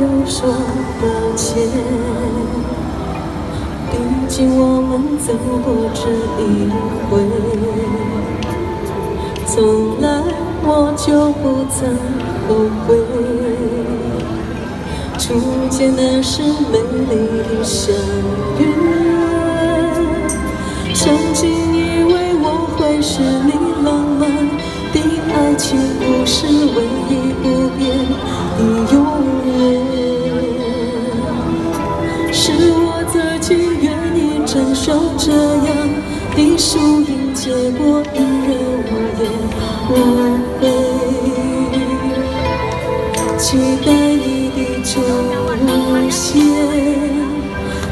要说抱歉，毕竟我们走过这一回，从来我就不曾后悔。初见那是美丽的相约，曾经以为我会是你浪漫的爱情故事，唯一不变这样的输赢，结果依然无言无悔，期待你的出现，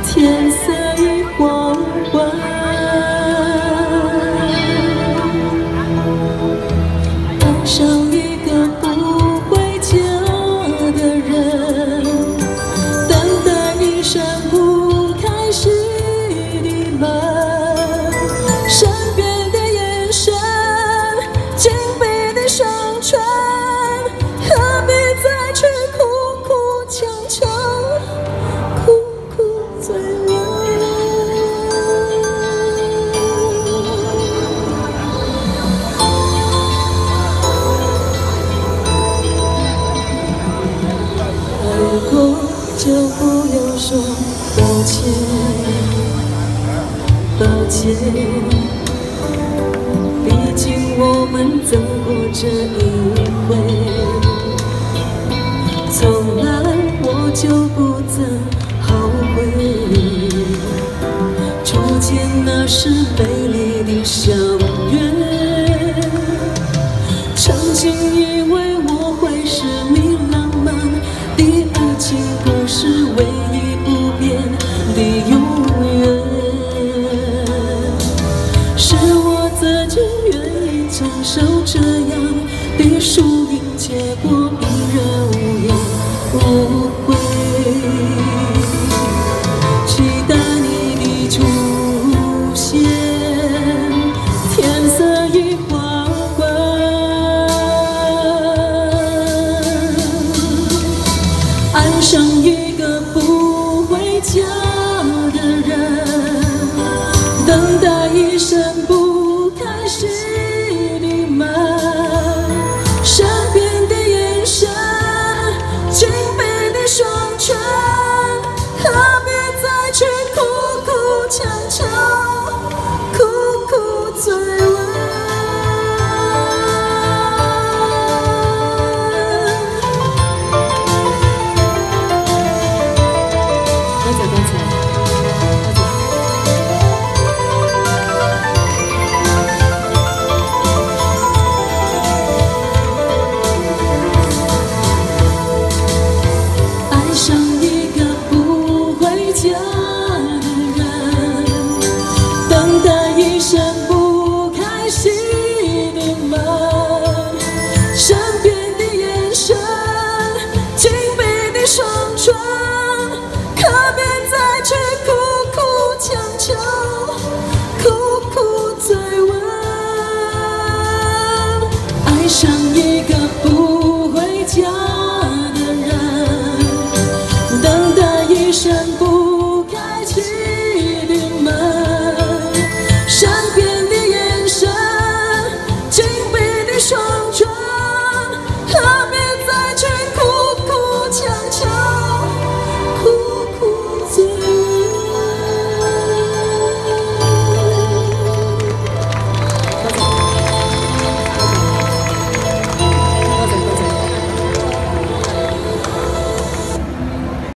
天色已黄昏。爱上一何必再去苦苦强求，苦苦追问？爱过就不要说抱歉，抱歉。毕竟我们走过这一回，从来我就不曾后悔。初见那是美丽的相约，曾经以为我会是你浪漫的爱情故事，唯一不变的永远，是我自己愿意承受这样的输赢，结果依然无言无悔。期待你的出现，天色已黄昏。爱上一个不回家的人，等待一生